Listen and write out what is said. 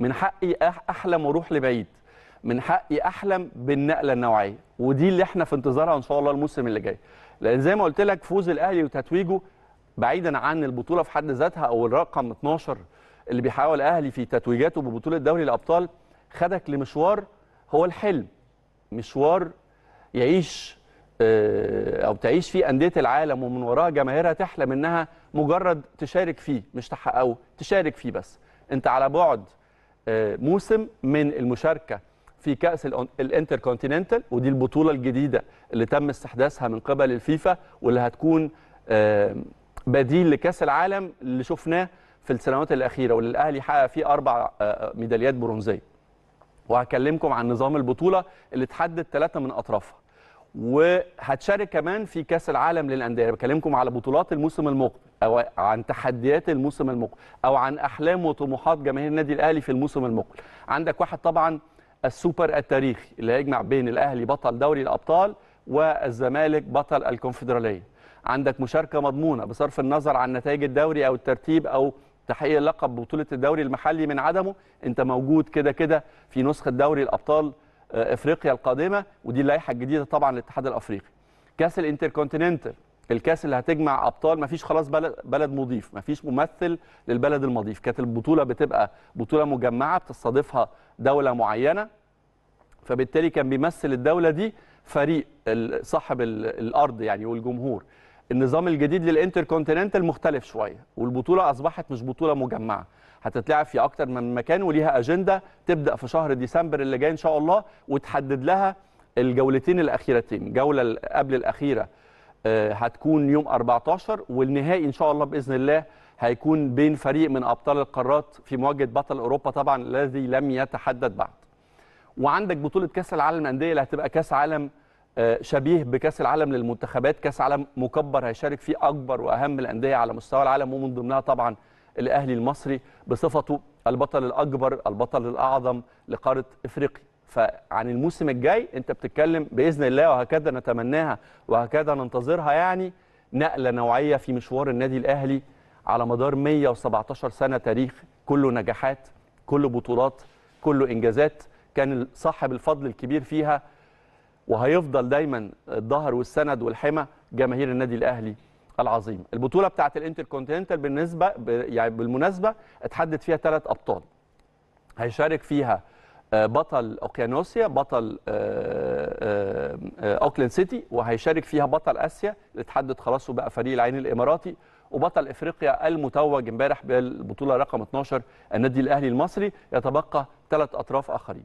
من حقي أحلم وأروح لبعيد. من حقي أحلم بالنقلة النوعية. ودي اللي إحنا في انتظارها إن شاء الله الموسم اللي جاي. لأن زي ما قلت لك فوز الأهلي وتتويجه بعيدا عن البطولة في حد ذاتها أو الرقم 12 اللي بيحققه الأهلي في تتويجاته ببطولة دوري الأبطال خدك لمشوار هو الحلم. مشوار يعيش آه، أو تعيش فيه أندية العالم ومن وراها جماهيرها تحلم إنها مجرد تشارك فيه مش تحققه تشارك فيه بس. أنت على بعد موسم من المشاركة في كأس الإنتركونتيننتال ودي البطولة الجديدة اللي تم استحداثها من قبل الفيفا واللي هتكون آه، بديل لكأس العالم اللي شفناه في السنوات الأخيرة واللي الأهلي حقق فيه أربع آه، ميداليات برونزية. وهكلمكم عن نظام البطولة اللي تحدد ثلاثة من أطرافها. وهتشارك كمان في كأس العالم للأندية. بكلمكم على بطولات الموسم المقبل أو عن تحديات الموسم المقبل أو عن أحلام وطموحات جماهير النادي الأهلي في الموسم المقبل. عندك واحد طبعا السوبر التاريخي اللي هيجمع بين الأهلي بطل دوري الأبطال والزمالك بطل الكونفدرالية. عندك مشاركة مضمونة بصرف النظر عن نتائج الدوري أو الترتيب أو تحقيق لقب بطولة الدوري المحلي من عدمه. أنت موجود كده كده في نسخة دوري الأبطال افريقيا القادمة ودي اللائحة الجديدة طبعا للاتحاد الأفريقي. كأس الانتركونتيننتال الكأس اللي هتجمع أبطال مفيش خلاص بلد بلد مضيف مفيش ممثل للبلد المضيف. كانت البطولة بتبقى بطولة مجمعة بتستضيفها دولة معينة فبالتالي كان بيمثل الدولة دي فريق صاحب ال- الأرض يعني والجمهور. النظام الجديد للانتركونتيننتال مختلف شوية والبطولة أصبحت مش بطولة مجمعة. هتتلعب في أكتر من مكان وليها أجندة تبدأ في شهر ديسمبر اللي جاي إن شاء الله وتحدد لها الجولتين الأخيرتين. الجوله ال- قبل الأخيرة آه، هتكون يوم 14 والنهائي إن شاء الله بإذن الله هيكون بين فريق من أبطال القارات في مواجهة بطل أوروبا طبعا الذي لم يتحدد بعد. وعندك بطولة كأس العالم للأندية اللي هتبقى كأس عالم آه، شبيه بكأس العالم للمنتخبات. كأس عالم مكبر هيشارك فيه أكبر وأهم الأندية على مستوى العالم ومن ضمنها طبعا الأهلي المصري بصفته البطل الأكبر البطل الأعظم لقارة إفريقيا. فعن الموسم الجاي أنت بتتكلم بإذن الله وهكذا نتمناها وهكذا ننتظرها يعني نقلة نوعية في مشوار النادي الأهلي على مدار 117 سنة تاريخ. كله نجاحات كله بطولات كله إنجازات. كان صاحب الفضل الكبير فيها وهيفضل دايما الظهر والسند والحمى جماهير النادي الأهلي. العظيم. البطولة بتاعه الانتركونتيننتال بالنسبة يعني بالمناسبة اتحدد فيها ثلاث أبطال. هيشارك فيها آه، بطل أوكيانوسيا بطل آه، آه، أوكلاند سيتي وهيشارك فيها بطل آسيا اللي اتحدد خلاص وبقى فريق العين الإماراتي وبطل إفريقيا المتوج امبارح بالبطولة رقم 12 النادي الأهلي المصري. يتبقى ثلاث أطراف آخرين.